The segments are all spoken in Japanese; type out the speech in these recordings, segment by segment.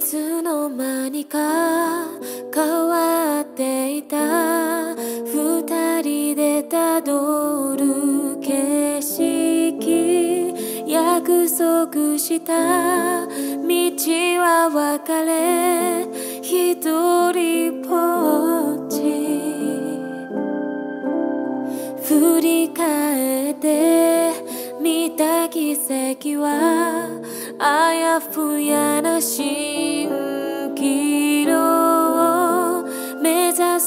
つの間にか変わっていた。二人でたどる景色。約束した。道は別れ。一人ぽっち。振り返って。見た奇跡は。あやふやな蜃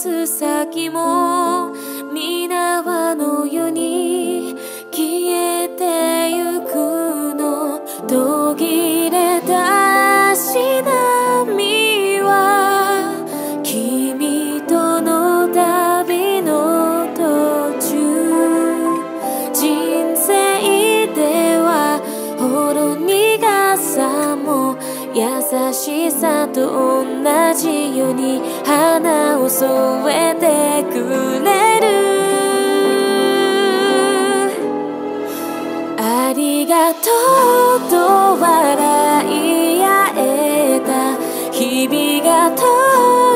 す先も皆はのように消えてゆくの途切れたし波は君との旅の途中。人生ではほろ苦さも優しさと同じように花添えてくれる。ありがとうと笑い合えた。日々が遠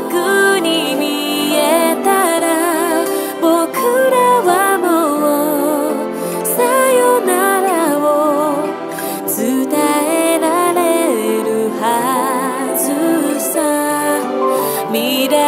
くに見えたら僕らはもうさよならを伝えられるはずさ。未来